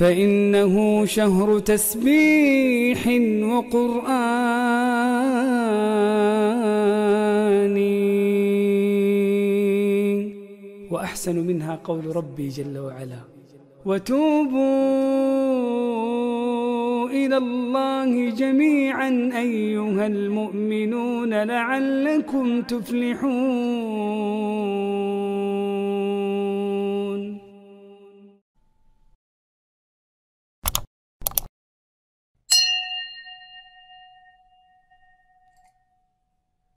فإنه شهر تسبيح وقرآن. وأحسن منها قول ربي جل وعلا. وتوبوا إلى الله جميعا أيها المؤمنون لعلكم تفلحون.